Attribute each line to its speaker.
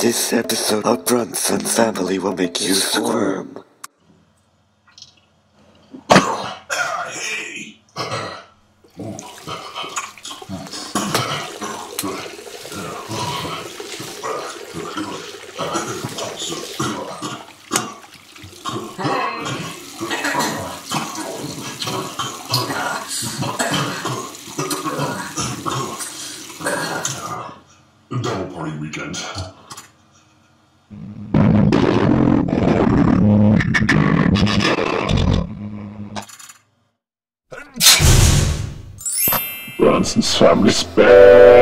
Speaker 1: This episode of Brunson Family will make you squirm.
Speaker 2: Double party weekend.
Speaker 3: Bronson's Family Spare.